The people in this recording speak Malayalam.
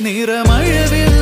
നിറമഴവിൽ